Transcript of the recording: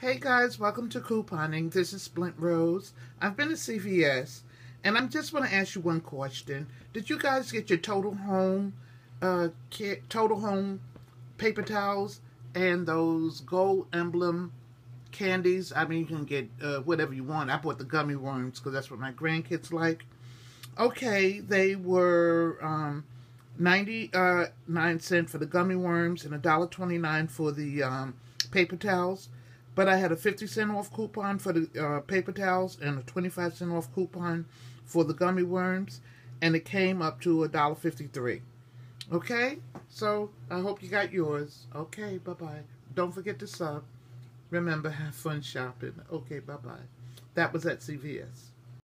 Hey guys, welcome to couponing. This is Splint Rose. I've been to CVS and I just want to ask you one question. Did you guys get your Total Home uh, Total Home paper towels and those gold emblem candies? I mean, you can get uh, whatever you want. I bought the gummy worms because that's what my grandkids like. Okay, they were um, 99 cents for the gummy worms and $1.29 for the um, paper towels. But I had a 50 cent off coupon for the uh, paper towels and a 25 cent off coupon for the gummy worms. And it came up to $1.53. Okay? So I hope you got yours. Okay, bye-bye. Don't forget to sub. Remember, have fun shopping. Okay, bye-bye. That was at CVS.